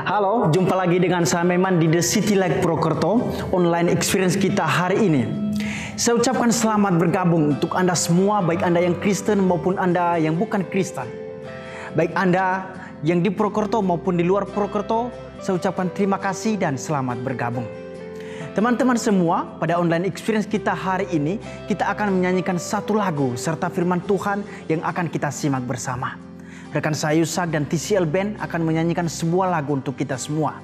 Halo, jumpa lagi dengan saya Meman di The City Light Prokerto online experience kita hari ini. Saya ucapkan selamat bergabung untuk Anda semua, baik Anda yang Kristen maupun Anda yang bukan Kristen. Baik Anda yang di Prokerto maupun di luar Prokerto, saya ucapkan terima kasih dan selamat bergabung. Teman-teman semua, pada online experience kita hari ini, kita akan menyanyikan satu lagu serta firman Tuhan yang akan kita simak bersama. Rekan saya Yusak dan TCL Band akan menyanyikan sebuah lagu untuk kita semua.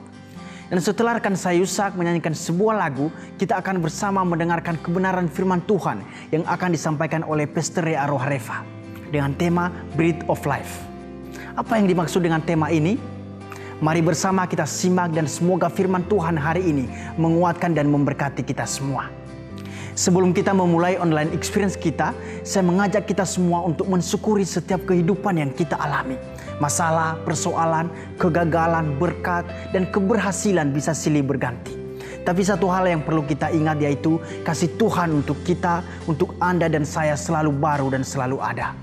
Dan setelah rekan saya Yusak menyanyikan sebuah lagu, kita akan bersama mendengarkan kebenaran firman Tuhan yang akan disampaikan oleh Pastor Rea Arohareva dengan tema Breath of Life. Apa yang dimaksud dengan tema ini? Mari bersama kita simak dan semoga firman Tuhan hari ini menguatkan dan memberkati kita semua. Sebelum kita memulai online experience kita, saya mengajak kita semua untuk mensyukuri setiap kehidupan yang kita alami. Masalah, persoalan, kegagalan, berkat, dan keberhasilan bisa silih berganti. Tapi satu hal yang perlu kita ingat yaitu kasih Tuhan untuk kita, untuk Anda dan saya selalu baru dan selalu ada.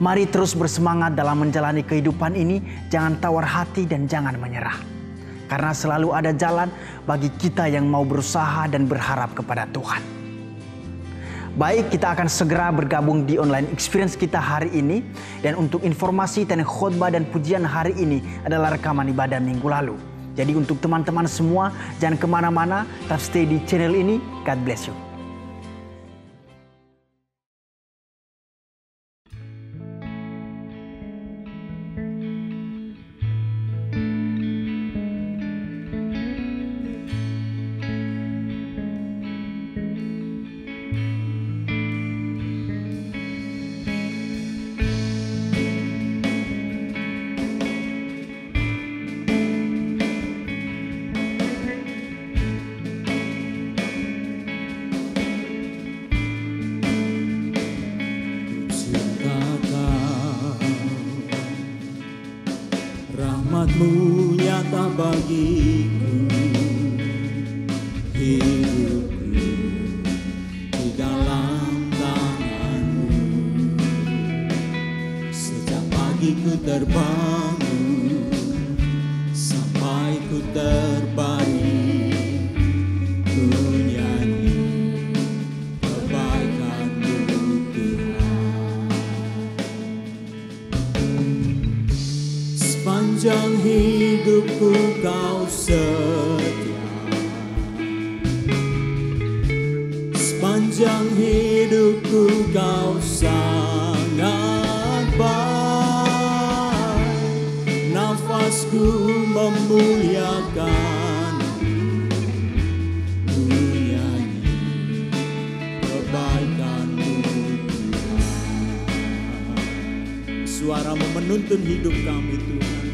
Mari terus bersemangat dalam menjalani kehidupan ini, jangan tawar hati dan jangan menyerah. Karena selalu ada jalan bagi kita yang mau berusaha dan berharap kepada Tuhan. Baik, kita akan segera bergabung di online experience kita hari ini. Dan untuk informasi tentang khotbah dan pujian hari ini adalah rekaman ibadah minggu lalu. Jadi untuk teman-teman semua, jangan ke mana-mana, tetap stay di channel ini. God bless you. Suaramu menuntun hidup kami Tuhan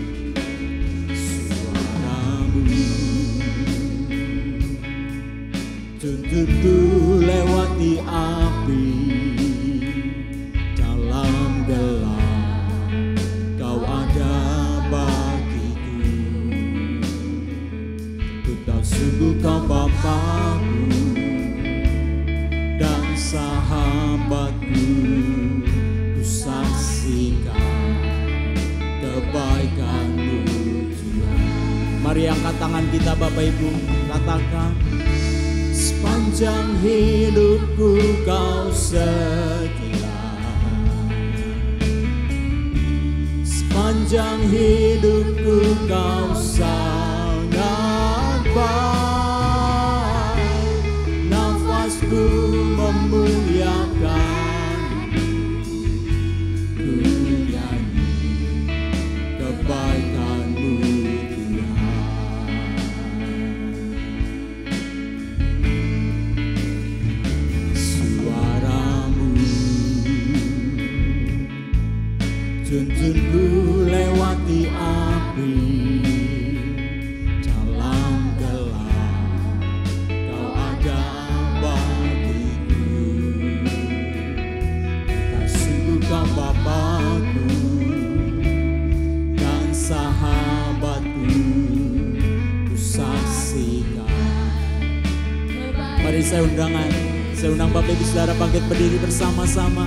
saya undangan. Saya undang Bapak Ibu Saudara bangkit berdiri bersama-sama.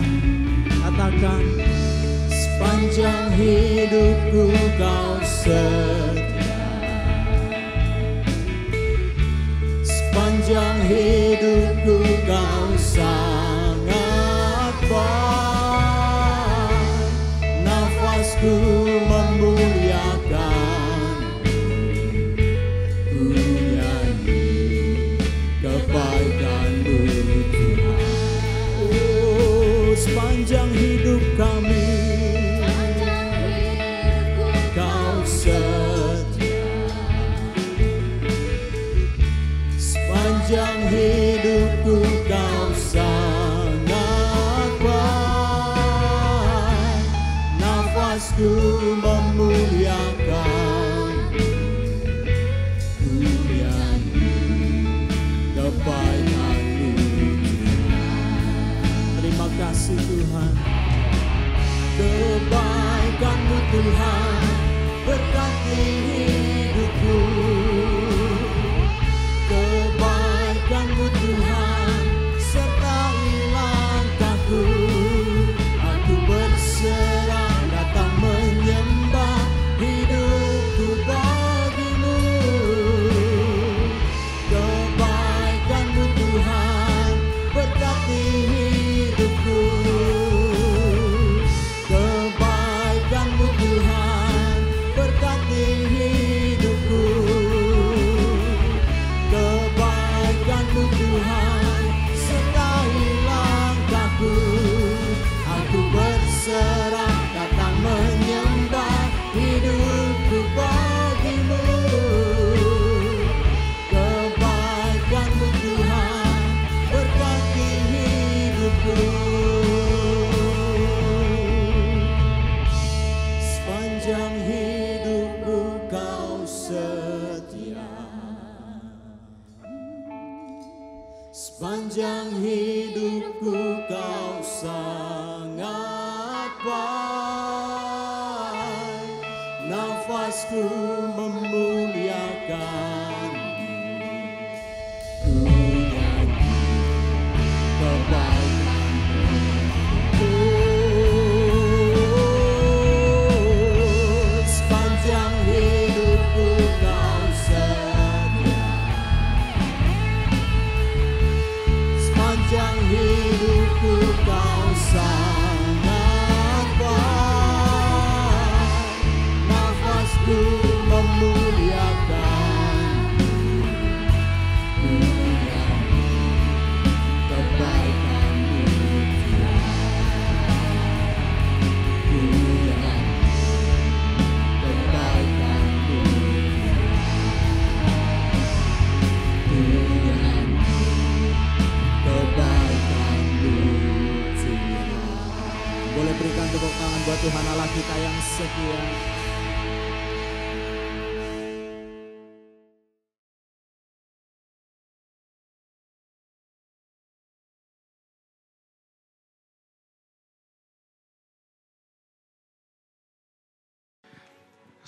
Katakan, sepanjang hidupku kau setia. Sepanjang hidupku kau sangat baik. Nafasku Kebaikanmu Tuhan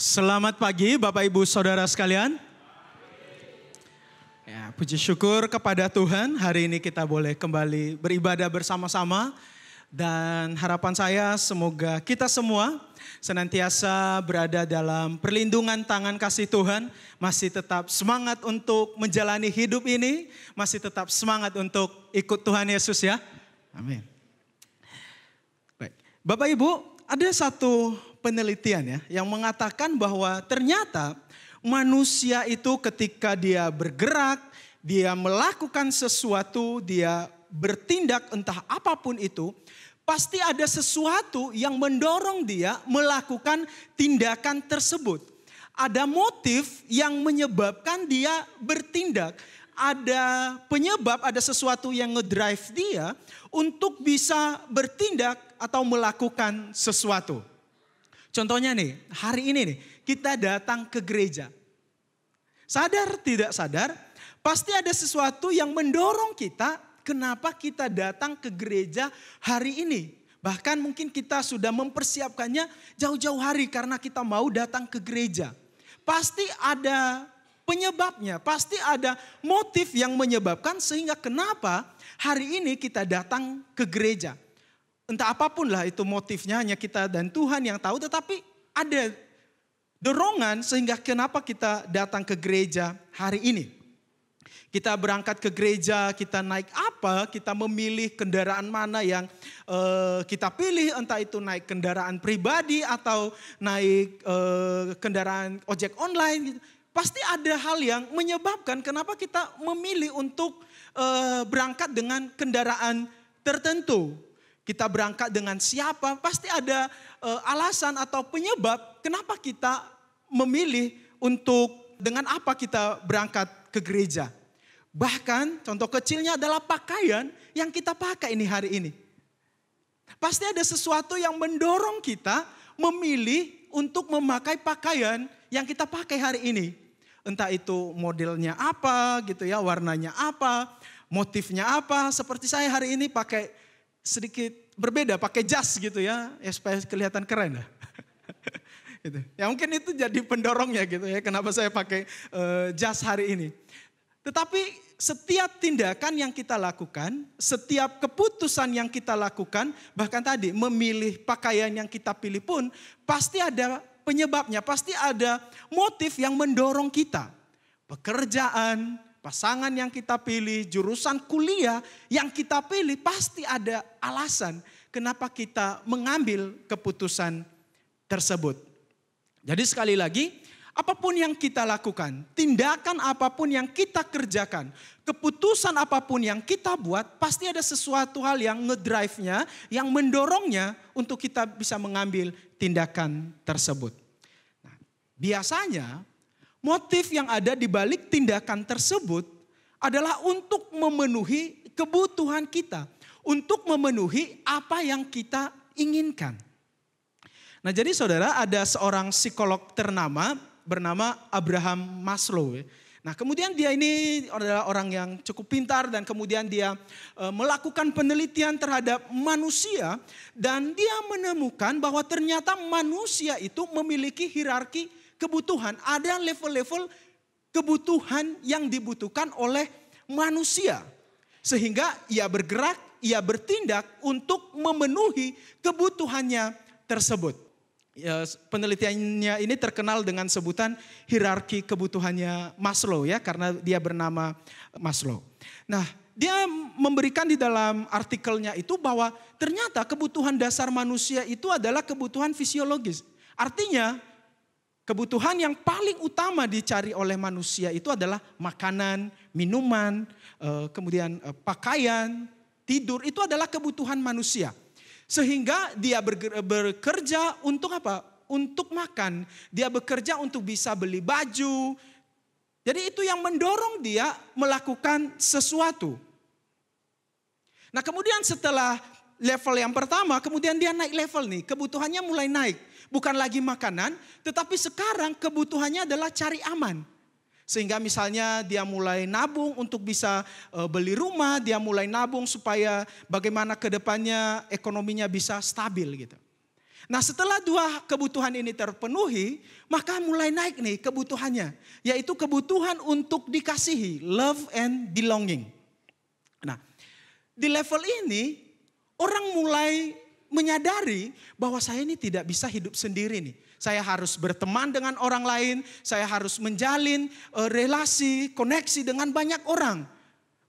Selamat pagi Bapak Ibu Saudara sekalian. Ya, puji syukur kepada Tuhan hari ini kita boleh kembali beribadah bersama-sama. Dan harapan saya semoga kita semua senantiasa berada dalam perlindungan tangan kasih Tuhan. Masih tetap semangat untuk menjalani hidup ini. Masih tetap semangat untuk ikut Tuhan Yesus ya. Amin. Baik. Bapak Ibu, ada satu penelitian ya yang mengatakan bahwa ternyata manusia itu ketika dia bergerak, dia melakukan sesuatu, dia bertindak entah apa pun itu, pasti ada sesuatu yang mendorong dia melakukan tindakan tersebut. Ada motif yang menyebabkan dia bertindak. Ada penyebab, ada sesuatu yang ngedrive dia untuk bisa bertindak atau melakukan sesuatu. Contohnya nih, hari ini nih, kita datang ke gereja. Sadar tidak sadar, pasti ada sesuatu yang mendorong kita kenapa kita datang ke gereja hari ini. Bahkan mungkin kita sudah mempersiapkannya jauh-jauh hari karena kita mau datang ke gereja. Pasti ada penyebabnya, pasti ada motif yang menyebabkan sehingga kenapa hari ini kita datang ke gereja. Entah apa pun lah itu motifnya hanya kita dan Tuhan yang tahu tetapi ada dorongan sehingga kenapa kita datang ke gereja hari ini. Kita berangkat ke gereja, kita naik apa, kita memilih kendaraan mana yang uh, kita pilih, entah itu naik kendaraan pribadi atau naik uh, kendaraan ojek online. Gitu. Pasti ada hal yang menyebabkan kenapa kita memilih untuk uh, berangkat dengan kendaraan tertentu. Kita berangkat dengan siapa, pasti ada uh, alasan atau penyebab kenapa kita memilih untuk dengan apa kita berangkat ke gereja. Bahkan contoh kecilnya adalah pakaian yang kita pakai ini hari ini. Pasti ada sesuatu yang mendorong kita memilih untuk memakai pakaian yang kita pakai hari ini. Entah itu modelnya apa gitu ya, warnanya apa, motifnya apa. Seperti saya hari ini pakai sedikit berbeda, pakai jas gitu ya, ya supaya kelihatan keren lah. gitu. Ya mungkin itu jadi pendorongnya gitu ya, kenapa saya pakai uh, jas hari ini. Tetapi setiap tindakan yang kita lakukan, setiap keputusan yang kita lakukan, bahkan tadi memilih pakaian yang kita pilih pun pasti ada penyebabnya, pasti ada motif yang mendorong kita. Pekerjaan, pasangan yang kita pilih, jurusan kuliah yang kita pilih pasti ada alasan kenapa kita mengambil keputusan tersebut. Jadi sekali lagi, Apa pun yang kita lakukan, tindakan apa pun yang kita kerjakan, keputusan apa pun yang kita buat, pasti ada sesuatu hal yang ngedrive-nya, yang mendorongnya untuk kita bisa mengambil tindakan tersebut. Nah, biasanya motif yang ada di balik tindakan tersebut adalah untuk memenuhi kebutuhan kita, untuk memenuhi apa yang kita inginkan. Nah, jadi saudara, ada seorang psikolog ternama bernama Abraham Maslow. Ya. Nah kemudian dia ini adalah orang yang cukup pintar dan kemudian dia e, melakukan penelitian terhadap manusia dan dia menemukan bahwa ternyata manusia itu memiliki hierarki kebutuhan. Ada level-level kebutuhan yang dibutuhkan oleh manusia. Sehingga ia bergerak, ia bertindak untuk memenuhi kebutuhannya tersebut ya, penelitiannya ini terkenal dengan sebutan hierarki kebutuhannya Maslow ya karena dia bernama Maslow. Nah, dia memberikan di dalam artikelnya itu bahwa ternyata kebutuhan dasar manusia itu adalah kebutuhan fisiologis. Artinya kebutuhan yang paling utama dicari oleh manusia itu adalah makanan, minuman, eh, kemudian eh, pakaian, tidur itu adalah kebutuhan manusia. Sehingga dia bekerja untuk apa? Untuk makan. Dia bekerja untuk bisa beli baju. Jadi itu yang mendorong dia melakukan sesuatu. Nah kemudian setelah level yang pertama, kemudian dia naik level nih. Kebutuhannya mulai naik. Bukan lagi makanan, tetapi sekarang kebutuhannya adalah cari aman. Sehingga misalnya dia mulai nabung untuk bisa uh, beli rumah, dia mulai nabung supaya bagaimana ke depannya ekonominya bisa stabil gitu. Nah setelah dua kebutuhan ini terpenuhi, maka mulai naik nih kebutuhannya. Yaitu kebutuhan untuk dikasihi, love and belonging. Nah di level ini orang mulai menyadari bahwa saya ini tidak bisa hidup sendiri nih saya harus berteman dengan orang lain, saya harus menjalin uh, relasi, koneksi dengan banyak orang.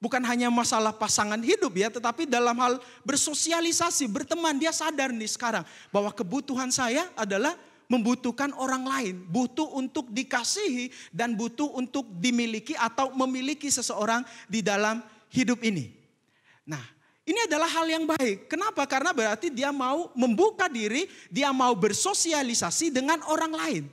Bukan hanya masalah pasangan hidup ya, tetapi dalam hal bersosialisasi, berteman, dia sadar nih sekarang bahwa kebutuhan saya adalah membutuhkan orang lain, butuh untuk dikasihi dan butuh untuk dimiliki atau memiliki seseorang di dalam hidup ini. Nah, ini adalah hal yang baik. Kenapa? Karena berarti dia mau membuka diri, dia mau bersosialisasi dengan orang lain.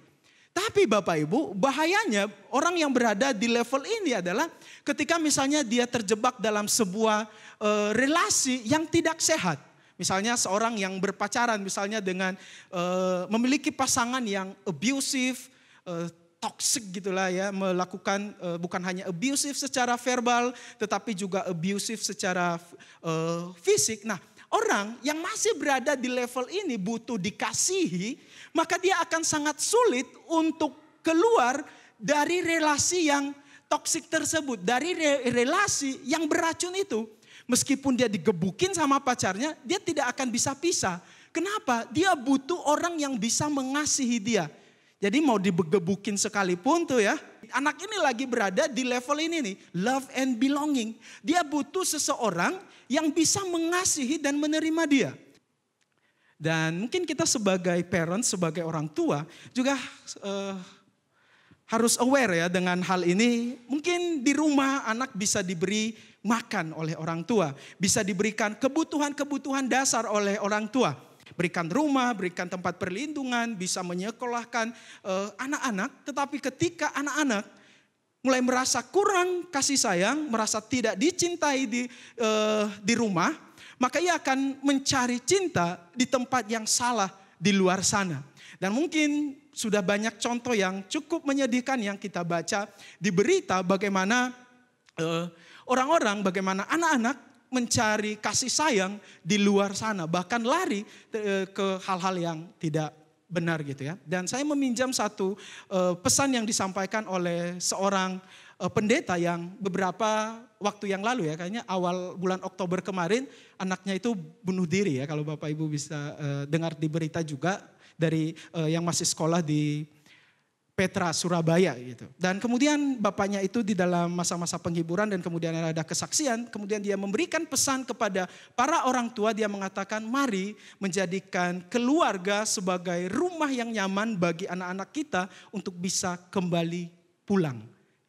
Tapi Bapak Ibu, bahayanya orang yang berada di level ini adalah ketika misalnya dia terjebak dalam sebuah e, relasi yang tidak sehat. Misalnya seorang yang berpacaran misalnya dengan e, memiliki pasangan yang abusive, e, toxic gitulah ya, melakukan uh, bukan hanya abusive secara verbal, tetapi juga abusive secara uh, fisik. Nah, orang yang masih berada di level ini butuh dikasihi, maka dia akan sangat sulit untuk keluar dari relasi yang toksik tersebut, dari re relasi yang beracun itu. Meskipun dia digebukin sama pacarnya, dia tidak akan bisa pisah. Kenapa? Dia butuh orang yang bisa mengasihi dia. Jadi mau digebukin sekalipun tuh ya, anak ini lagi berada di level ini nih, love and belonging. Dia butuh seseorang yang bisa mengasihi dan menerima dia. Dan mungkin kita sebagai parent, sebagai orang tua juga uh, harus aware ya dengan hal ini. Mungkin di rumah anak bisa diberi makan oleh orang tua, bisa diberikan kebutuhan-kebutuhan dasar oleh orang tua. Berikan rumah, berikan tempat perlindungan, bisa menyekolahkan uh, anak-anak. Tetapi ketika anak-anak mulai merasa kurang kasih sayang, merasa tidak dicintai di uh, di rumah, maka ia akan mencari cinta di tempat yang salah di luar sana. Dan mungkin sudah banyak contoh yang cukup menyedihkan yang kita baca di berita bagaimana uh, orang-orang, bagaimana anak-anak mencari kasih sayang di luar sana, bahkan lari uh, ke hal-hal yang tidak benar gitu ya. Dan saya meminjam satu uh, pesan yang disampaikan oleh seorang uh, pendeta yang beberapa waktu yang lalu ya, kayaknya awal bulan Oktober kemarin anaknya itu bunuh diri ya kalau Bapak Ibu bisa dengar di berita juga dari yang masih sekolah di Petra Surabaya gitu. Dan kemudian bapaknya itu di dalam masa-masa penghiburan dan kemudian ada kesaksian, kemudian dia memberikan pesan kepada para orang tua, dia mengatakan mari menjadikan keluarga sebagai rumah yang nyaman bagi anak-anak kita untuk bisa kembali pulang.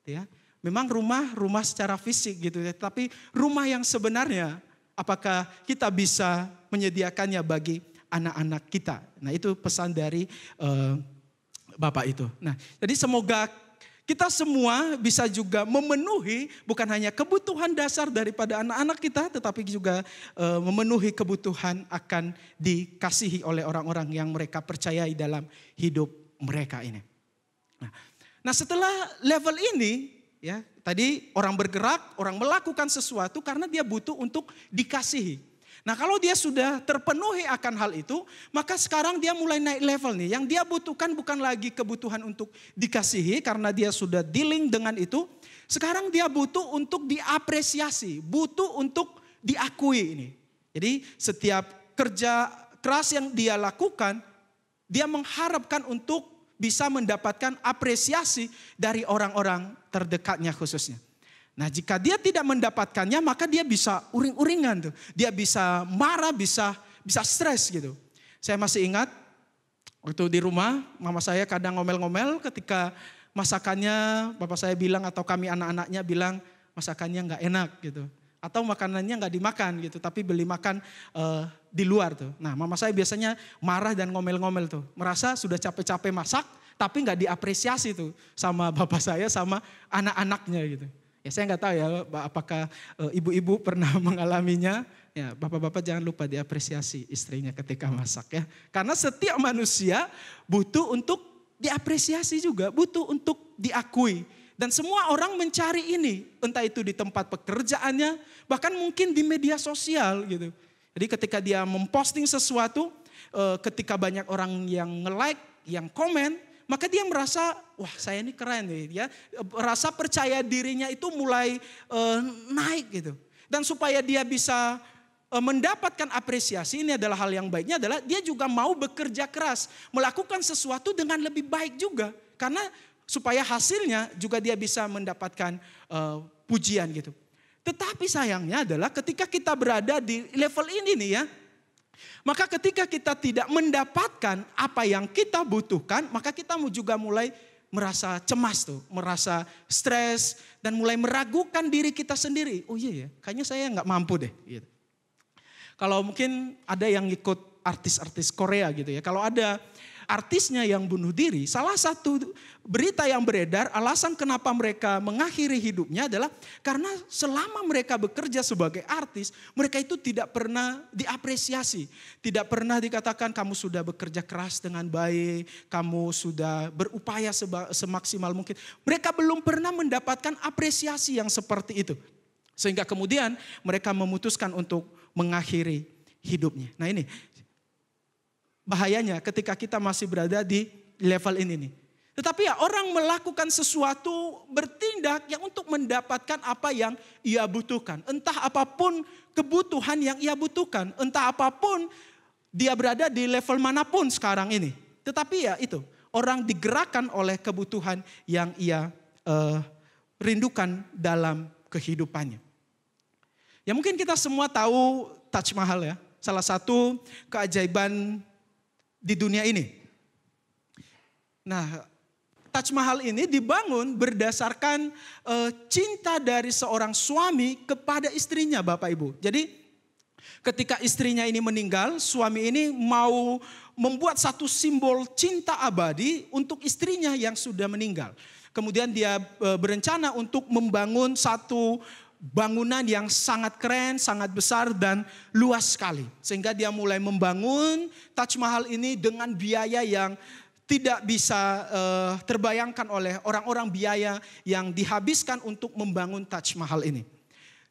Ya. Memang rumah, rumah secara fisik gitu ya. Tapi rumah yang sebenarnya apakah kita bisa menyediakannya bagi anak-anak kita. Nah itu pesan dari uh, Bapak itu. Nah jadi semoga kita semua bisa juga memenuhi bukan hanya kebutuhan dasar daripada anak-anak kita, tetapi juga uh, memenuhi kebutuhan akan dikasihi oleh orang-orang yang mereka percayai dalam hidup mereka ini. Nah, nah setelah level ini Ya, tadi orang bergerak, orang melakukan sesuatu karena dia butuh untuk dikasihi. Nah kalau dia sudah terpenuhi akan hal itu, maka sekarang dia mulai naik level nih. Yang dia butuhkan bukan lagi kebutuhan untuk dikasihi karena dia sudah dealing dengan itu. Sekarang dia butuh untuk diapresiasi, butuh untuk diakui ini. Jadi setiap kerja keras yang dia lakukan, dia mengharapkan untuk bisa mendapatkan apresiasi dari orang-orang terdekatnya khususnya. Nah jika dia tidak mendapatkannya maka dia bisa uring-uringan tuh. Dia bisa marah, bisa bisa stres gitu. Saya masih ingat waktu di rumah mama saya kadang ngomel-ngomel ketika masakannya bapak saya bilang atau kami anak-anaknya bilang masakannya nggak enak gitu atau makanannya nggak dimakan gitu, tapi beli makan uh, di luar tuh. Nah, mama saya biasanya marah dan ngomel-ngomel tuh, merasa sudah capek-capek masak, tapi nggak diapresiasi tuh sama bapak saya sama anak-anaknya gitu. Ya saya nggak tahu ya apakah uh, ibu-ibu pernah mengalaminya. Ya bapak-bapak jangan lupa diapresiasi istrinya ketika masak ya. Karena setiap manusia butuh untuk diapresiasi juga, butuh untuk diakui. Dan semua orang mencari ini, entah itu di tempat pekerjaannya, bahkan mungkin di media sosial gitu. Jadi ketika dia memposting sesuatu, eh, ketika banyak orang yang nge-like, yang komen, maka dia merasa, wah saya ini keren nih. Ya, rasa percaya dirinya itu mulai uh, naik gitu. Dan supaya dia bisa uh, mendapatkan apresiasi, ini adalah hal yang baiknya adalah dia juga mau bekerja keras, melakukan sesuatu dengan lebih baik juga. Karena supaya hasilnya juga dia bisa mendapatkan uh, pujian gitu. Tetapi sayangnya adalah ketika kita berada di level ini nih ya, maka ketika kita tidak mendapatkan apa yang kita butuhkan, maka kita juga mulai merasa cemas tuh, merasa stres dan mulai meragukan diri kita sendiri. Oh iya ya, kayaknya saya nggak mampu deh. Gitu. Kalau mungkin ada yang ikut artis-artis Korea gitu ya, kalau ada artisnya yang bunuh diri, salah satu berita yang beredar alasan kenapa mereka mengakhiri hidupnya adalah karena selama mereka bekerja sebagai artis, mereka itu tidak pernah diapresiasi. Tidak pernah dikatakan kamu sudah bekerja keras dengan baik, kamu sudah berupaya semaksimal mungkin. Mereka belum pernah mendapatkan apresiasi yang seperti itu. Sehingga kemudian mereka memutuskan untuk mengakhiri hidupnya. Nah ini bahayanya ketika kita masih berada di level ini nih. Tetapi ya orang melakukan sesuatu bertindak yang untuk mendapatkan apa yang ia butuhkan. Entah apa pun kebutuhan yang ia butuhkan. Entah apa pun dia berada di level mana pun sekarang ini. Tetapi ya itu orang digerakkan oleh kebutuhan yang ia uh, rindukan dalam kehidupannya. Ya mungkin kita semua tahu Taj Mahal ya, salah satu keajaiban di dunia ini. Nah, Taj Mahal ini dibangun berdasarkan uh, cinta dari seorang suami kepada istrinya, Bapak Ibu. Jadi, ketika istrinya ini meninggal, suami ini mau membuat satu simbol cinta abadi untuk istrinya yang sudah meninggal. Kemudian dia uh, berencana untuk membangun satu bangunan yang sangat keren, sangat besar dan luas sekali. Sehingga dia mulai membangun Taj Mahal ini dengan biaya yang tidak bisa uh, terbayangkan oleh orang-orang biaya yang dihabiskan untuk membangun Taj Mahal ini.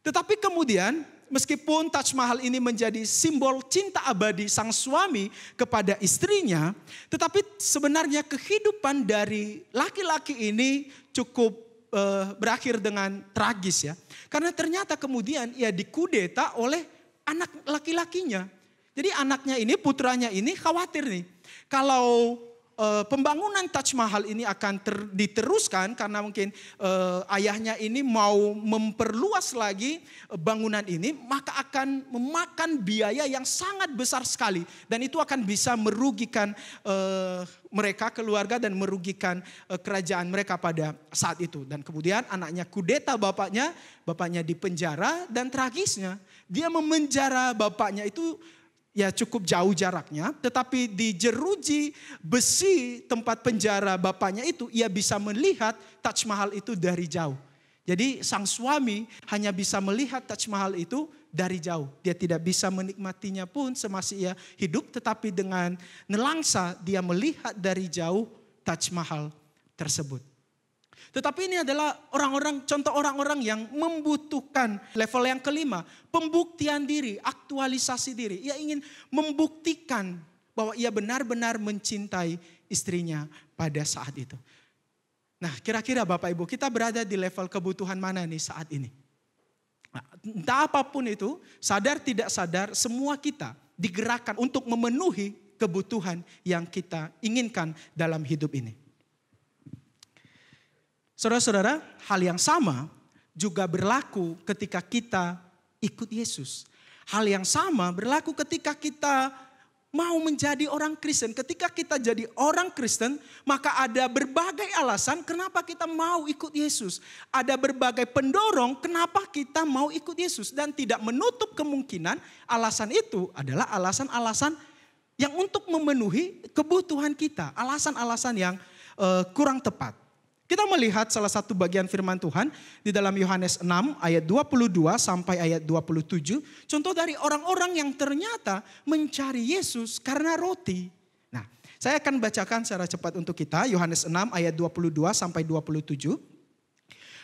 Tetapi kemudian meskipun Taj Mahal ini menjadi simbol cinta abadi sang suami kepada istrinya, tetapi sebenarnya kehidupan dari laki-laki ini cukup uh, berakhir dengan tragis ya. Karena ternyata kemudian ia dikudeta oleh anak laki-lakinya. Jadi anaknya ini, putranya ini khawatir nih. Kalau uh, pembangunan Taj Mahal ini akan ter, diteruskan karena mungkin uh, ayahnya ini mau memperluas lagi eh, bangunan ini, maka akan memakan biaya yang sangat besar sekali dan itu akan bisa merugikan uh, mereka keluarga dan merugikan uh, kerajaan mereka pada saat itu. Dan kemudian anaknya kudeta bapaknya, bapaknya dipenjara dan tragisnya dia memenjara bapaknya itu ya cukup jauh jaraknya, tetapi di jeruji besi tempat penjara bapaknya itu ia bisa melihat Taj Mahal itu dari jauh. Jadi sang suami hanya bisa melihat Taj Mahal itu dari jauh. Dia tidak bisa menikmatinya pun semasa ia hidup, tetapi dengan nelangsa dia melihat dari jauh Taj Mahal tersebut. Tetapi ini adalah orang-orang, contoh orang-orang yang membutuhkan level yang kelima. Pembuktian diri, aktualisasi diri. Ia ingin membuktikan bahwa ia benar-benar mencintai istrinya pada saat itu. Nah kira-kira Bapak Ibu kita berada di level kebutuhan mana nih saat ini? Nah, entah apa pun itu, sadar tidak sadar semua kita digerakkan untuk memenuhi kebutuhan yang kita inginkan dalam hidup ini. Saudara-saudara, hal yang sama juga berlaku ketika kita ikut Yesus. Hal yang sama berlaku ketika kita mau menjadi orang Kristen. Ketika kita jadi orang Kristen, maka ada berbagai alasan kenapa kita mau ikut Yesus. Ada berbagai pendorong kenapa kita mau ikut Yesus. Dan tidak menutup kemungkinan alasan itu adalah alasan-alasan yang untuk memenuhi kebutuhan kita. Alasan-alasan yang uh, kurang tepat. Kita melihat salah satu bagian firman Tuhan di dalam Yohanes 6 ayat 22 sampai ayat 27. Contoh dari orang-orang yang ternyata mencari Yesus karena roti. Nah, saya akan bacakan secara cepat untuk kita Yohanes 6 ayat 22 sampai 27.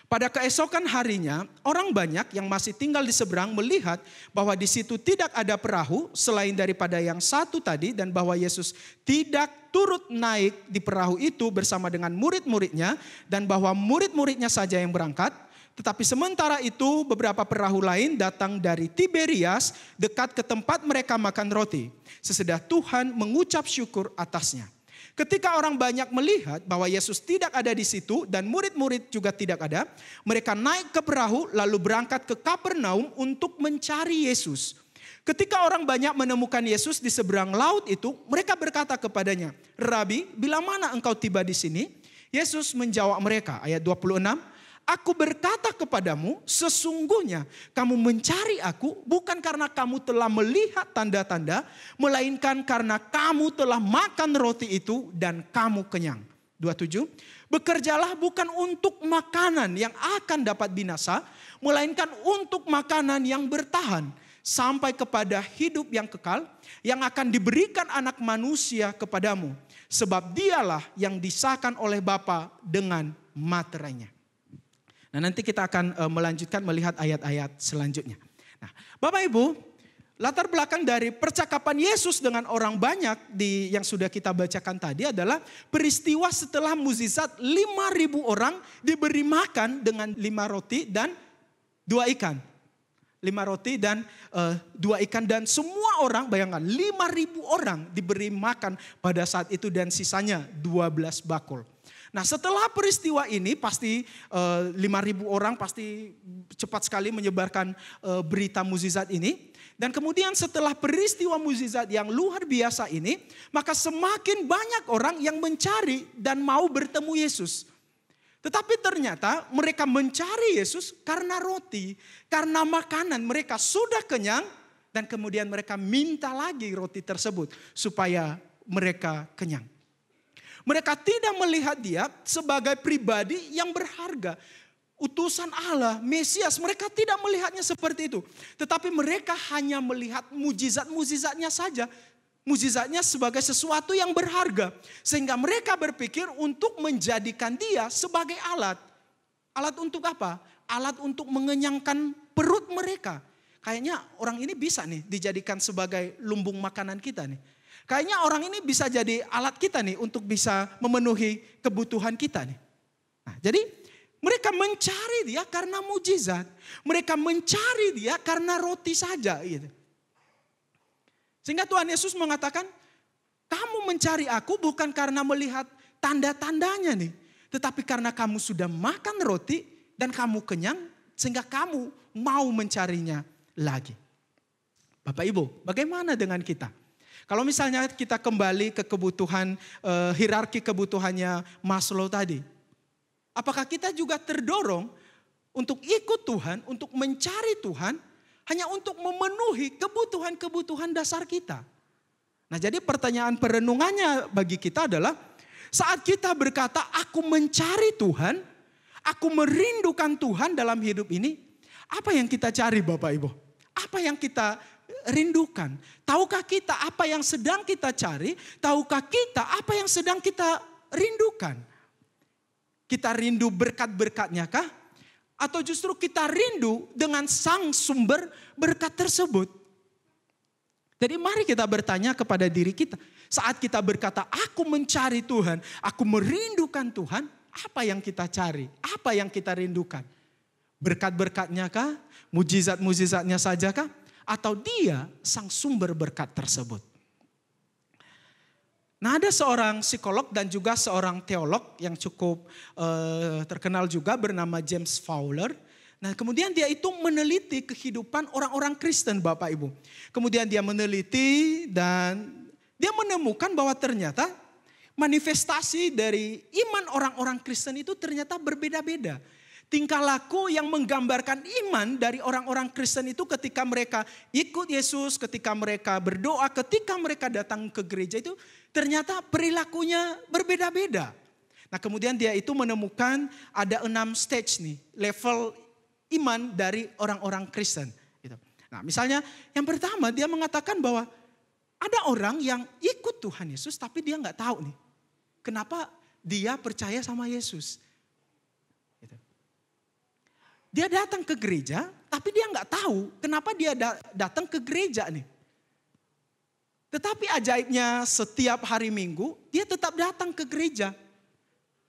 Pada keesokan harinya, orang banyak yang masih tinggal di seberang melihat bahwa di situ tidak ada perahu selain daripada yang satu tadi dan bahwa Yesus tidak turut naik di perahu itu bersama dengan murid-muridnya dan bahwa murid-muridnya saja yang berangkat. Tetapi sementara itu beberapa perahu lain datang dari Tiberias dekat ke tempat mereka makan roti. Sesudah Tuhan mengucap syukur atasnya. Ketika orang banyak melihat bahwa Yesus tidak ada di situ dan murid-murid juga tidak ada, mereka naik ke perahu lalu berangkat ke Kapernaum untuk mencari Yesus. Ketika orang banyak menemukan Yesus di seberang laut itu, mereka berkata kepadanya, "Rabi, bila mana engkau tiba di sini?" Yesus menjawab mereka, ayat 26, Aku berkata kepadamu, sesungguhnya kamu mencari aku bukan karena kamu telah melihat tanda-tanda, melainkan karena kamu telah makan roti itu dan kamu kenyang. 27. Bekerjalah bukan untuk makanan yang akan dapat binasa, melainkan untuk makanan yang bertahan sampai kepada hidup yang kekal yang akan diberikan anak manusia kepadamu. Sebab dialah yang disahkan oleh Bapa dengan materainya. Nah nanti kita akan uh, melanjutkan melihat ayat-ayat selanjutnya. Nah Bapak Ibu, latar belakang dari percakapan Yesus dengan orang banyak di yang sudah kita bacakan tadi adalah peristiwa setelah mukjizat 5000 orang diberi makan dengan lima roti dan dua ikan. Lima roti dan uh, dua ikan dan semua orang bayangkan 5000 orang diberi makan pada saat itu dan sisanya 12 bakul. Nah setelah peristiwa ini pasti uh, 5.000 orang pasti cepat sekali menyebarkan uh, berita mukjizat ini. Dan kemudian setelah peristiwa mukjizat yang luar biasa ini, maka semakin banyak orang yang mencari dan mau bertemu Yesus. Tetapi ternyata mereka mencari Yesus karena roti, karena makanan mereka sudah kenyang dan kemudian mereka minta lagi roti tersebut supaya mereka kenyang. Mereka tidak melihat dia sebagai pribadi yang berharga. Utusan Allah, Mesias, mereka tidak melihatnya seperti itu. Tetapi mereka hanya melihat mujizat-mujizatnya saja. Mujizatnya sebagai sesuatu yang berharga. Sehingga mereka berpikir untuk menjadikan dia sebagai alat. Alat untuk apa? Alat untuk mengenyangkan perut mereka. Kayaknya orang ini bisa nih dijadikan sebagai lumbung makanan kita nih. Kayaknya orang ini bisa jadi alat kita nih untuk bisa memenuhi kebutuhan kita nih. Nah, jadi mereka mencari dia karena mujizat. Mereka mencari dia karena roti saja gitu. Sehingga Tuhan Yesus mengatakan, kamu mencari aku bukan karena melihat tanda-tandanya nih. Tetapi karena kamu sudah makan roti dan kamu kenyang sehingga kamu mau mencarinya lagi. Bapak Ibu, bagaimana dengan kita? Kalau misalnya kita kembali ke kebutuhan uh, hierarki kebutuhannya Maslow tadi. Apakah kita juga terdorong untuk ikut Tuhan, untuk mencari Tuhan hanya untuk memenuhi kebutuhan-kebutuhan dasar kita? Nah, jadi pertanyaan perenungannya bagi kita adalah saat kita berkata aku mencari Tuhan, aku merindukan Tuhan dalam hidup ini, apa yang kita cari Bapak Ibu? Apa yang kita rindukan? Tahukah kita apa yang sedang kita cari? Tahukah kita apa yang sedang kita rindukan? Kita rindu berkat-berkatnya kah? Atau justru kita rindu dengan sang sumber berkat tersebut? Jadi mari kita bertanya kepada diri kita. Saat kita berkata, aku mencari Tuhan, aku merindukan Tuhan, apa yang kita cari? Apa yang kita rindukan? Berkat-berkatnya kah? Mujizat-mujizatnya saja kah? Atau dia sang sumber berkat tersebut. Nah ada seorang psikolog dan juga seorang teolog yang cukup uh, terkenal juga bernama James Fowler. Nah kemudian dia itu meneliti kehidupan orang-orang Kristen Bapak Ibu. Kemudian dia meneliti dan dia menemukan bahwa ternyata manifestasi dari iman orang-orang Kristen itu ternyata berbeda-beda. Tingkah laku yang menggambarkan iman dari orang-orang Kristen itu ketika mereka ikut Yesus, ketika mereka berdoa, ketika mereka datang ke gereja itu ternyata perilakunya berbeda-beda. Nah kemudian dia itu menemukan ada enam stage nih, level iman dari orang-orang Kristen. Gitu. Nah misalnya yang pertama dia mengatakan bahwa ada orang yang ikut Tuhan Yesus tapi dia nggak tahu nih. Kenapa dia percaya sama Yesus. Dia datang ke gereja, tapi dia nggak tahu kenapa dia datang ke gereja nih. Tetapi ajaibnya setiap hari minggu, dia tetap datang ke gereja.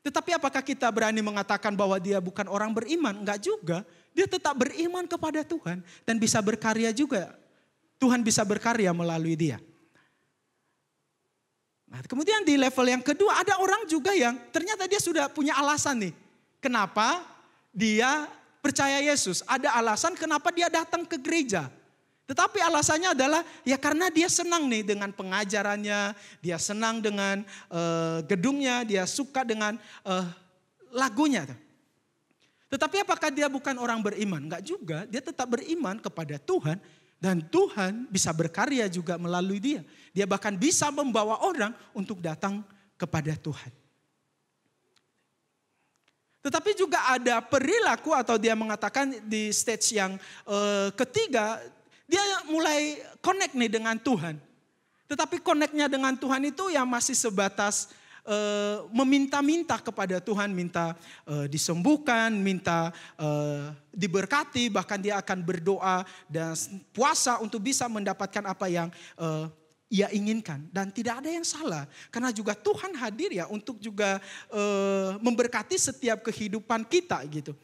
Tetapi apakah kita berani mengatakan bahwa dia bukan orang beriman? Enggak juga. Dia tetap beriman kepada Tuhan dan bisa berkarya juga. Tuhan bisa berkarya melalui dia. Nah, kemudian di level yang kedua ada orang juga yang ternyata dia sudah punya alasan nih. Kenapa dia percaya Yesus. Ada alasan kenapa dia datang ke gereja. Tetapi alasannya adalah ya karena dia senang nih dengan pengajarannya, dia senang dengan uh, gedungnya, dia suka dengan uh, lagunya. Tetapi apakah dia bukan orang beriman? Enggak juga, dia tetap beriman kepada Tuhan dan Tuhan bisa berkarya juga melalui dia. Dia bahkan bisa membawa orang untuk datang kepada Tuhan. Tetapi juga ada perilaku atau dia mengatakan di stage yang uh, ketiga, dia mulai connect nih dengan Tuhan. Tetapi connectnya dengan Tuhan itu ya masih sebatas uh, meminta-minta kepada Tuhan, minta uh, disembuhkan, minta uh, diberkati, bahkan dia akan berdoa dan puasa untuk bisa mendapatkan apa yang uh, ia inginkan dan tidak ada yang salah karena juga Tuhan hadir ya untuk juga e, memberkati setiap kehidupan kita gitu.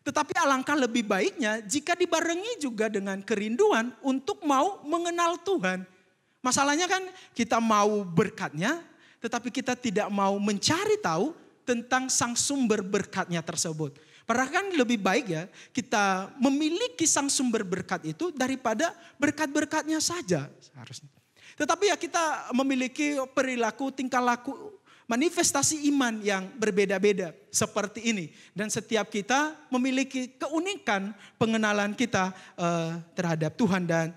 Tetapi alangkah lebih baiknya jika dibarengi juga dengan kerinduan untuk mau mengenal Tuhan. Masalahnya kan kita mau berkatnya tetapi kita tidak mau mencari tahu tentang sang sumber berkatnya tersebut. Padahal kan lebih baik ya kita memiliki sang sumber berkat itu daripada berkat-berkatnya saja seharusnya. Tetapi ya kita memiliki perilaku, tingkah laku, manifestasi iman yang berbeda-beda seperti ini. Dan setiap kita memiliki keunikan pengenalan kita uh, terhadap Tuhan dan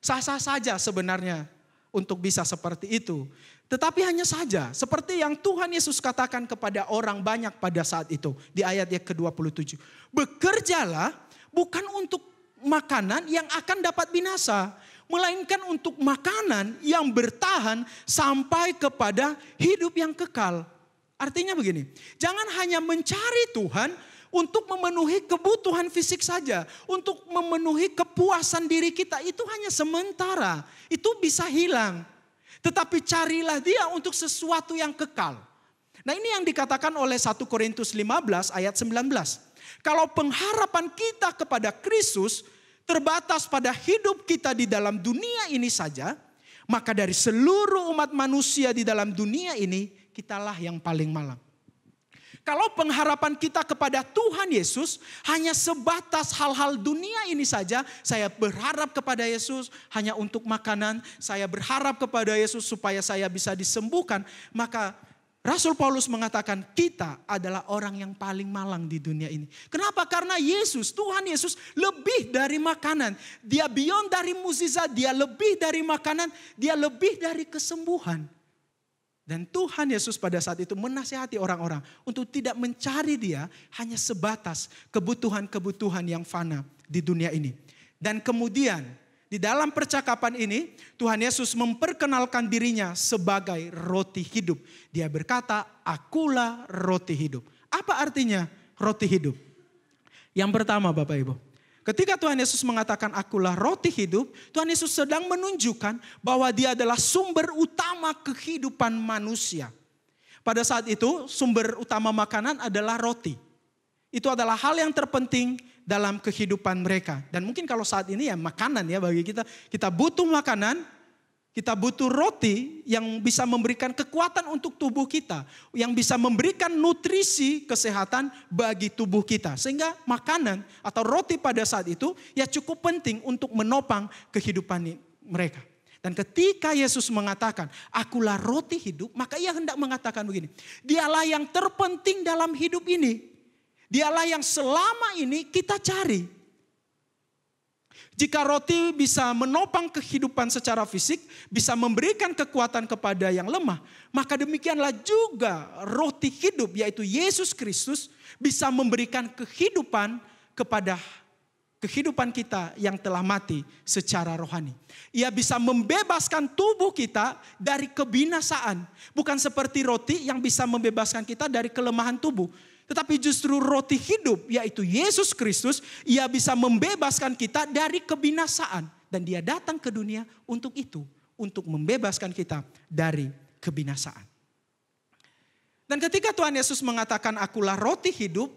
sah-sah saja sebenarnya untuk bisa seperti itu. Tetapi hanya saja seperti yang Tuhan Yesus katakan kepada orang banyak pada saat itu di ayat yang ke-27. Bekerjalah bukan untuk makanan yang akan dapat binasa, melainkan untuk makanan yang bertahan sampai kepada hidup yang kekal. Artinya begini, jangan hanya mencari Tuhan untuk memenuhi kebutuhan fisik saja, untuk memenuhi kepuasan diri kita itu hanya sementara. Itu bisa hilang. Tetapi carilah dia untuk sesuatu yang kekal. Nah ini yang dikatakan oleh 1 Korintus 15 ayat 19. Kalau pengharapan kita kepada Kristus terbatas pada hidup kita di dalam dunia ini saja, maka dari seluruh umat manusia di dalam dunia ini, kitalah yang paling malang. Kalau pengharapan kita kepada Tuhan Yesus hanya sebatas hal-hal dunia ini saja, saya berharap kepada Yesus hanya untuk makanan, saya berharap kepada Yesus supaya saya bisa disembuhkan, maka Rasul Paulus mengatakan kita adalah orang yang paling malang di dunia ini. Kenapa? Karena Yesus, Tuhan Yesus lebih dari makanan. Dia beyond dari mukjizat, dia lebih dari makanan, dia lebih dari kesembuhan. Dan Tuhan Yesus pada saat itu menasihati orang-orang untuk tidak mencari dia hanya sebatas kebutuhan-kebutuhan yang fana di dunia ini. Dan kemudian di dalam percakapan ini Tuhan Yesus memperkenalkan dirinya sebagai roti hidup. Dia berkata, akulah roti hidup. Apa artinya roti hidup? Yang pertama Bapak Ibu, Ketika Tuhan Yesus mengatakan akulah roti hidup, Tuhan Yesus sedang menunjukkan bahwa dia adalah sumber utama kehidupan manusia. Pada saat itu sumber utama makanan adalah roti. Itu adalah hal yang terpenting dalam kehidupan mereka. Dan mungkin kalau saat ini ya makanan ya bagi kita. Kita butuh makanan, kita butuh roti yang bisa memberikan kekuatan untuk tubuh kita, yang bisa memberikan nutrisi kesehatan bagi tubuh kita. Sehingga makanan atau roti pada saat itu ya cukup penting untuk menopang kehidupan mereka. Dan ketika Yesus mengatakan, akulah roti hidup, maka ia hendak mengatakan begini. Dialah yang terpenting dalam hidup ini. Dialah yang selama ini kita cari. Jika roti bisa menopang kehidupan secara fisik, bisa memberikan kekuatan kepada yang lemah, maka demikianlah juga roti hidup yaitu Yesus Kristus bisa memberikan kehidupan kepada kehidupan kita yang telah mati secara rohani. Ia bisa membebaskan tubuh kita dari kebinasaan, bukan seperti roti yang bisa membebaskan kita dari kelemahan tubuh. Tetapi justru roti hidup yaitu Yesus Kristus, ia bisa membebaskan kita dari kebinasaan. Dan dia datang ke dunia untuk itu, untuk membebaskan kita dari kebinasaan. Dan ketika Tuhan Yesus mengatakan akulah roti hidup,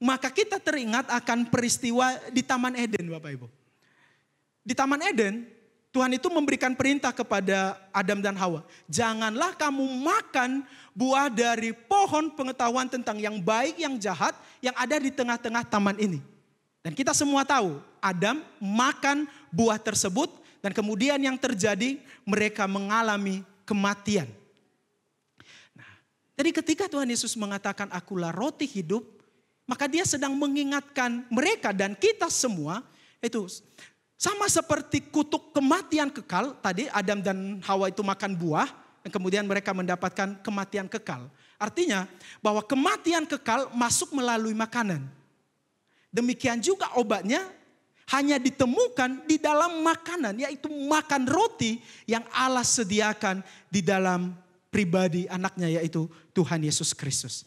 maka kita teringat akan peristiwa di Taman Eden Bapak Ibu. Di Taman Eden, Tuhan itu memberikan perintah kepada Adam dan Hawa. Janganlah kamu makan buah dari pohon pengetahuan tentang yang baik, yang jahat, yang ada di tengah-tengah taman ini. Dan kita semua tahu, Adam makan buah tersebut dan kemudian yang terjadi mereka mengalami kematian. Nah, jadi ketika Tuhan Yesus mengatakan akulah roti hidup, maka dia sedang mengingatkan mereka dan kita semua itu sama seperti kutuk kematian kekal, tadi Adam dan Hawa itu makan buah, dan kemudian mereka mendapatkan kematian kekal. Artinya bahwa kematian kekal masuk melalui makanan. Demikian juga obatnya hanya ditemukan di dalam makanan, yaitu makan roti yang Allah sediakan di dalam pribadi anaknya, yaitu Tuhan Yesus Kristus.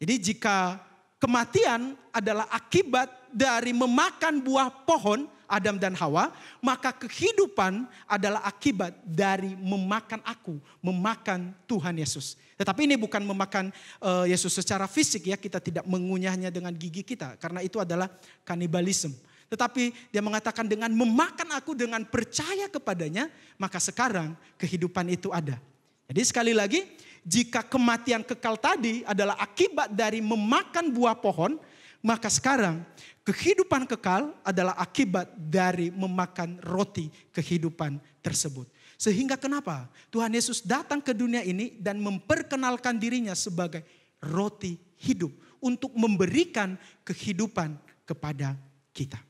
Jadi jika kematian adalah akibat dari memakan buah pohon, Adam dan Hawa, maka kehidupan adalah akibat dari memakan aku, memakan Tuhan Yesus. Tetapi ini bukan memakan uh, Yesus secara fisik ya, kita tidak mengunyahnya dengan gigi kita karena itu adalah kanibalisme. Tetapi dia mengatakan dengan memakan aku dengan percaya kepadanya, maka sekarang kehidupan itu ada. Jadi sekali lagi, jika kematian kekal tadi adalah akibat dari memakan buah pohon, maka sekarang kehidupan kekal adalah akibat dari memakan roti kehidupan tersebut. Sehingga kenapa Tuhan Yesus datang ke dunia ini dan memperkenalkan dirinya sebagai roti hidup untuk memberikan kehidupan kepada kita.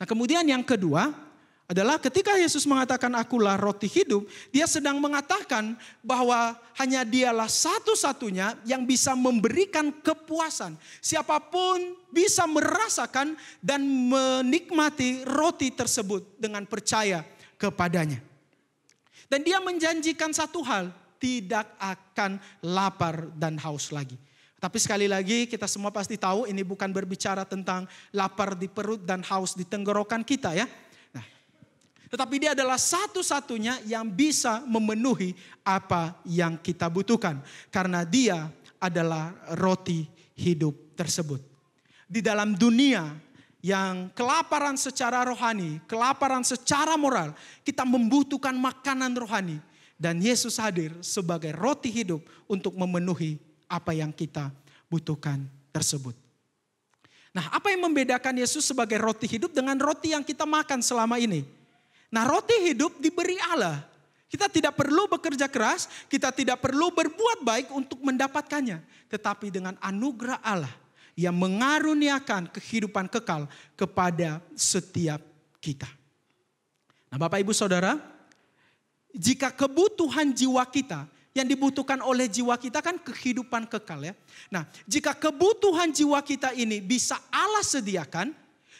Nah, kemudian yang kedua, adalah ketika Yesus mengatakan akulah roti hidup, dia sedang mengatakan bahwa hanya dialah satu-satunya yang bisa memberikan kepuasan. Siapa pun bisa merasakan dan menikmati roti tersebut dengan percaya kepadanya. Dan dia menjanjikan satu hal, tidak akan lapar dan haus lagi. Tapi sekali lagi kita semua pasti tahu ini bukan berbicara tentang lapar di perut dan haus di tenggorokan kita ya tetapi dia adalah satu-satunya yang bisa memenuhi apa yang kita butuhkan. Karena dia adalah roti hidup tersebut. Di dalam dunia yang kelaparan secara rohani, kelaparan secara moral, kita membutuhkan makanan rohani. Dan Yesus hadir sebagai roti hidup untuk memenuhi apa yang kita butuhkan tersebut. Nah, apa yang membedakan Yesus sebagai roti hidup dengan roti yang kita makan selama ini? Nah roti hidup diberi Allah. Kita tidak perlu bekerja keras, kita tidak perlu berbuat baik untuk mendapatkannya. Tetapi dengan anugerah Allah yang mengaruniakan kehidupan kekal kepada setiap kita. Nah Bapak Ibu Saudara, jika kebutuhan jiwa kita yang dibutuhkan oleh jiwa kita kan kehidupan kekal ya. Nah, jika kebutuhan jiwa kita ini bisa Allah sediakan,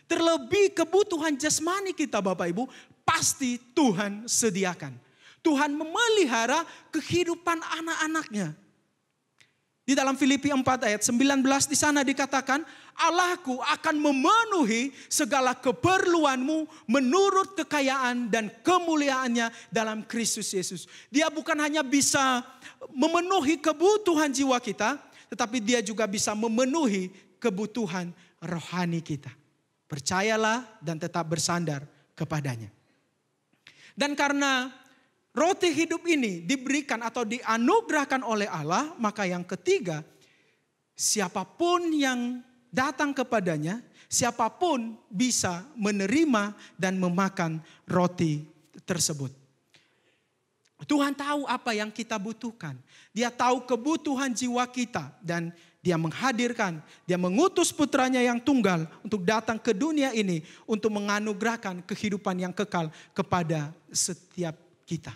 terlebih kebutuhan jasmani kita Bapak Ibu pasti Tuhan sediakan. Tuhan memelihara kehidupan anak-anaknya. Di dalam Filipi 4 ayat 19 di sana dikatakan, Allahku akan memenuhi segala keperluanmu menurut kekayaan dan kemuliaannya dalam Kristus Yesus. Dia bukan hanya bisa memenuhi kebutuhan jiwa kita, tetapi dia juga bisa memenuhi kebutuhan rohani kita. Percayalah dan tetap bersandar kepadanya. Dan karena roti hidup ini diberikan atau dianugerahkan oleh Allah, maka yang ketiga, siapa pun yang datang kepadanya, siapa pun bisa menerima dan memakan roti tersebut. Tuhan tahu apa yang kita butuhkan. Dia tahu kebutuhan jiwa kita dan dia menghadirkan, dia mengutus putranya yang tunggal untuk datang ke dunia ini untuk menganugerahkan kehidupan yang kekal kepada setiap kita.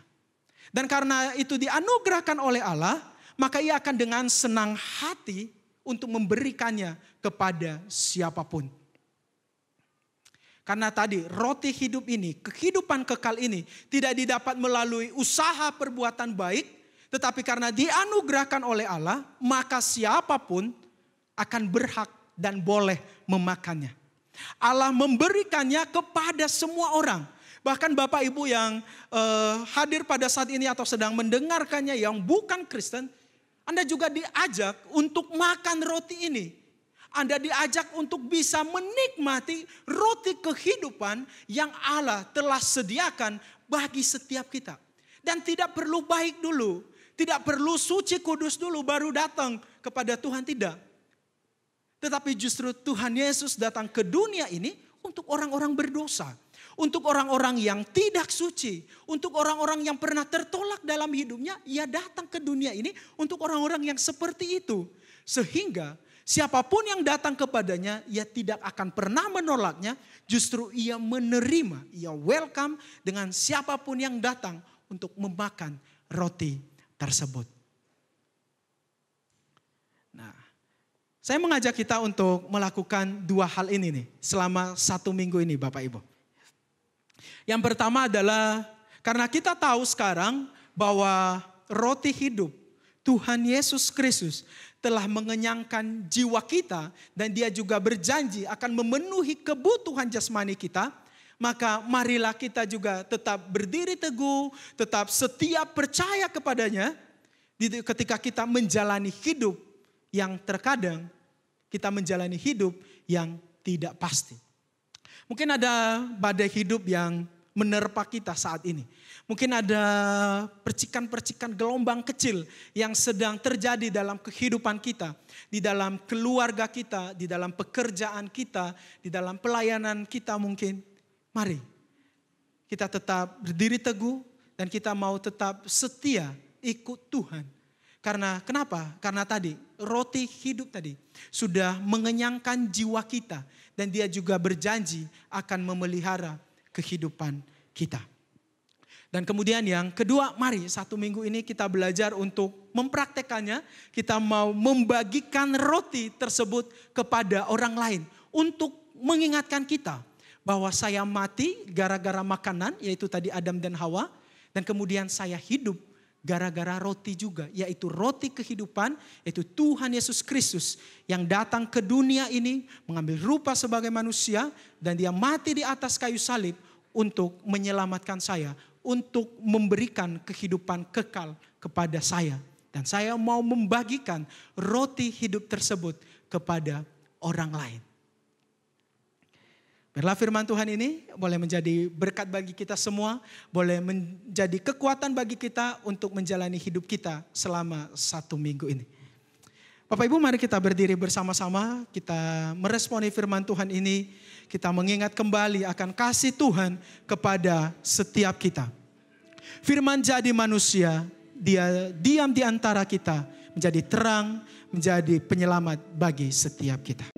Dan karena itu dianugerahkan oleh Allah, maka ia akan dengan senang hati untuk memberikannya kepada siapa pun. Karena tadi roti hidup ini, kehidupan kekal ini tidak didapat melalui usaha perbuatan baik, tetapi karena dianugerahkan oleh Allah, maka siapa pun akan berhak dan boleh memakannya. Allah memberikannya kepada semua orang. Bahkan Bapak Ibu yang uh, hadir pada saat ini atau sedang mendengarkannya yang bukan Kristen, Anda juga diajak untuk makan roti ini. Anda diajak untuk bisa menikmati roti kehidupan yang Allah telah sediakan bagi setiap kita. Dan tidak perlu baik dulu, tidak perlu suci kudus dulu baru datang kepada Tuhan, tidak. Tetapi justru Tuhan Yesus datang ke dunia ini untuk orang-orang berdosa. Untuk orang-orang yang tidak suci. Untuk orang-orang yang pernah tertolak dalam hidupnya. Ia datang ke dunia ini untuk orang-orang yang seperti itu. Sehingga siapa pun yang datang kepadanya, ia tidak akan pernah menolaknya. Justru ia menerima, ia welcome dengan siapa pun yang datang untuk memakan roti tersebut. Nah, saya mengajak kita untuk melakukan dua hal ini nih selama satu minggu ini Bapak Ibu. Yang pertama adalah karena kita tahu sekarang bahwa roti hidup Tuhan Yesus Kristus telah mengenyangkan jiwa kita dan dia juga berjanji akan memenuhi kebutuhan jasmani kita maka marilah kita juga tetap berdiri teguh, tetap setiap percaya kepadanya ketika kita menjalani hidup yang terkadang kita menjalani hidup yang tidak pasti. Mungkin ada badai hidup yang menerpa kita saat ini. Mungkin ada percikan-percikan gelombang kecil yang sedang terjadi dalam kehidupan kita, di dalam keluarga kita, di dalam pekerjaan kita, di dalam pelayanan kita mungkin. Mari kita tetap berdiri teguh dan kita mau tetap setia ikut Tuhan. Karena kenapa? Karena tadi roti hidup tadi sudah mengenyangkan jiwa kita dan dia juga berjanji akan memelihara kehidupan kita. Dan kemudian yang kedua, mari satu minggu ini kita belajar untuk mempraktekannya. Kita mau membagikan roti tersebut kepada orang lain untuk mengingatkan kita bahwa saya mati gara-gara makanan, yaitu tadi Adam dan Hawa, dan kemudian saya hidup gara-gara roti juga, yaitu roti kehidupan, yaitu Tuhan Yesus Kristus yang datang ke dunia ini mengambil rupa sebagai manusia dan dia mati di atas kayu salib untuk menyelamatkan saya, untuk memberikan kehidupan kekal kepada saya. Dan saya mau membagikan roti hidup tersebut kepada orang lain. Biarlah firman Tuhan ini boleh menjadi berkat bagi kita semua, boleh menjadi kekuatan bagi kita untuk menjalani hidup kita selama satu minggu ini. Bapak Ibu mari kita berdiri bersama-sama, kita meresponi firman Tuhan ini, kita mengingat kembali akan kasih Tuhan kepada setiap kita. Firman jadi manusia, dia diam di antara kita, menjadi terang, menjadi penyelamat bagi setiap kita.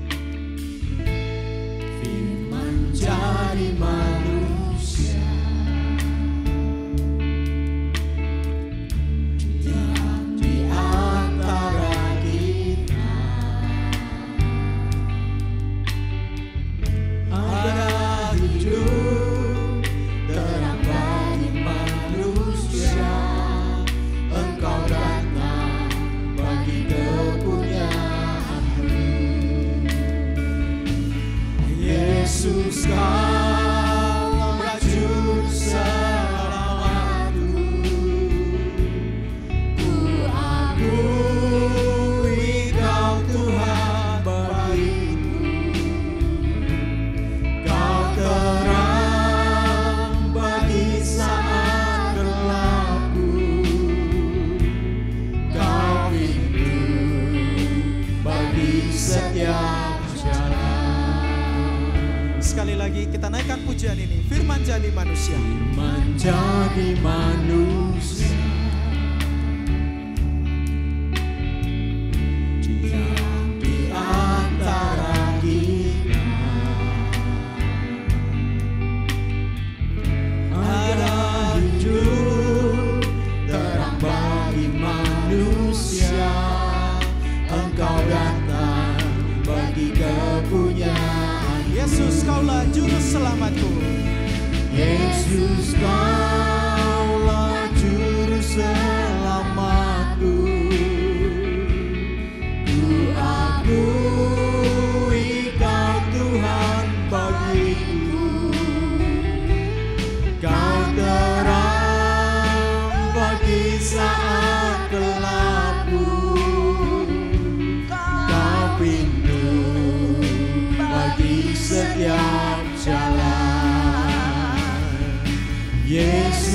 Firman jadi manusia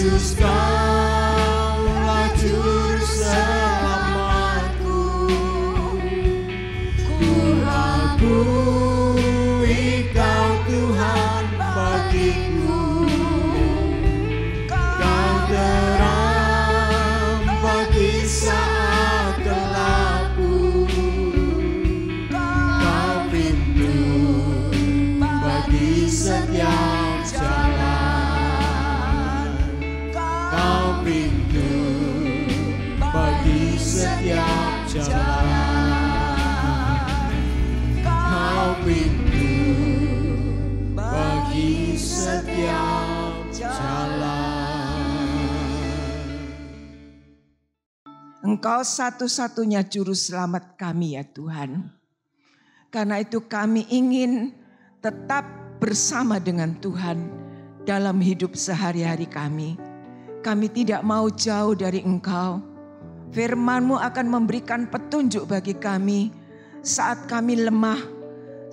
Yesus kaulah Engkau satu-satunya juru selamat kami ya Tuhan. Karena itu kami ingin tetap bersama dengan Tuhan dalam hidup sehari-hari kami. Kami tidak mau jauh dari Engkau. Firman-Mu akan memberikan petunjuk bagi kami saat kami lemah,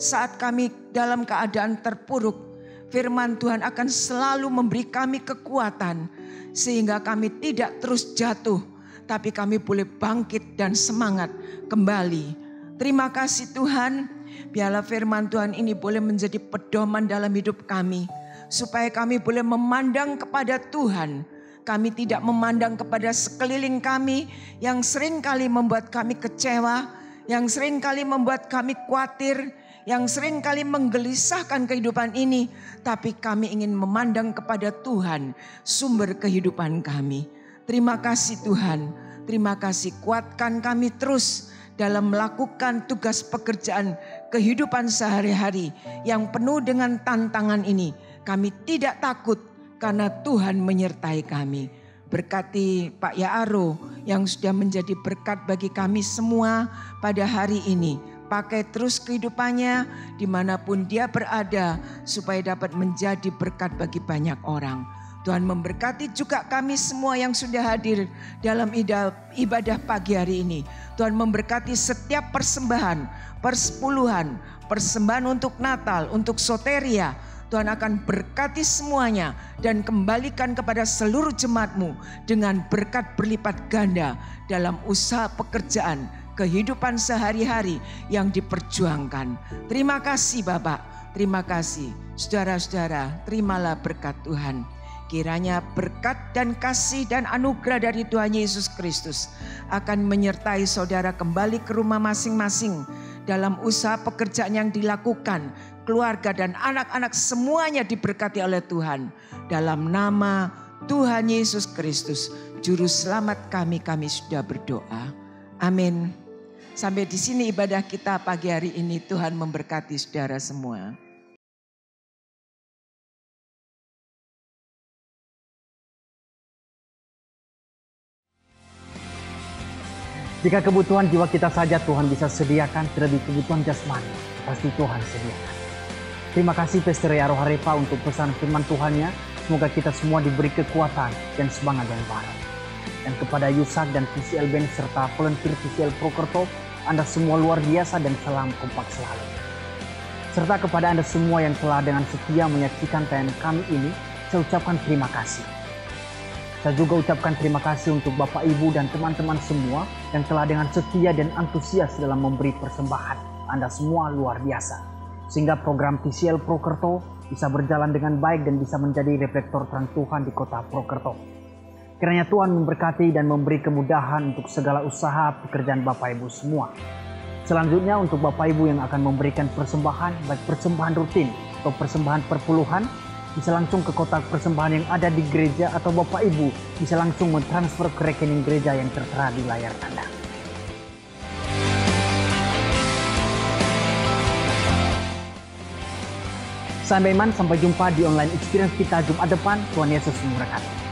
saat kami dalam keadaan terpuruk. Firman Tuhan akan selalu memberi kami kekuatan sehingga kami tidak terus jatuh, tapi kami boleh bangkit dan semangat kembali. Terima kasih Tuhan, biarlah firman Tuhan ini boleh menjadi pedoman dalam hidup kami supaya kami boleh memandang kepada Tuhan kami tidak memandang kepada sekeliling kami yang sering kali membuat kami kecewa, yang sering kali membuat kami khawatir, yang sering kali menggelisahkan kehidupan ini. Tapi kami ingin memandang kepada Tuhan, sumber kehidupan kami. Terima kasih Tuhan, terima kasih kuatkan kami terus dalam melakukan tugas pekerjaan kehidupan sehari-hari yang penuh dengan tantangan ini. Kami tidak takut karena Tuhan menyertai kami. Berkati Pak Yaaro yang sudah menjadi berkat bagi kami semua pada hari ini. Pakai terus kehidupannya di mana pun dia berada supaya dapat menjadi berkat bagi banyak orang. Tuhan memberkati juga kami semua yang sudah hadir dalam ibadah pagi hari ini. Tuhan memberkati setiap persembahan, persepuluhan, persembahan untuk Natal, untuk soteria, Tuhan akan berkati semuanya dan kembalikan kepada seluruh jemaatmu dengan berkat berlipat ganda dalam usaha pekerjaan, kehidupan sehari-hari yang diperjuangkan. Terima kasih Bapak, terima kasih. Saudara-saudara, terimalah berkat Tuhan. Kiranya berkat dan kasih dan anugerah dari Tuhan Yesus Kristus akan menyertai saudara kembali ke rumah masing-masing dalam usaha pekerjaan yang dilakukan keluarga dan anak-anak semuanya diberkati oleh Tuhan. Dalam nama Tuhan Yesus Kristus, Juru Selamat kami, kami sudah berdoa. Amin. Sampai di sini ibadah kita pagi hari ini. Tuhan memberkati saudara semua. Jika kebutuhan jiwa kita saja Tuhan bisa sediakan, terlebih kebutuhan jasmani, pasti Tuhan sediakan. Terima kasih Pastor Yaro Harepa untuk pesan firman Tuhannya. Semoga kita semua diberi kekuatan dan semangat yang baru. Dan kepada Yusak dan PCL Ben serta volunteer PCL Prokerto, Anda semua luar biasa dan salam kompak selalu. Serta kepada Anda semua yang telah dengan setia menyaksikan tayangan kami ini, saya ucapkan terima kasih. Saya juga ucapkan terima kasih untuk Bapak Ibu dan teman-teman semua yang telah dengan setia dan antusias dalam memberi persembahan. Anda semua luar biasa sehingga program TCL Prokerto bisa berjalan dengan baik dan bisa menjadi reflektor terang Tuhan di kota Prokerto. Kiranya Tuhan memberkati dan memberi kemudahan untuk segala usaha pekerjaan Bapak Ibu semua. Selanjutnya untuk Bapak Ibu yang akan memberikan persembahan, baik persembahan rutin atau persembahan perpuluhan, bisa langsung ke kotak persembahan yang ada di gereja atau Bapak Ibu bisa langsung mentransfer ke rekening gereja yang tertera di layar Anda. Sampai man, sampai jumpa di online experience kita Jumat depan. Tuhan Yesus memberkati.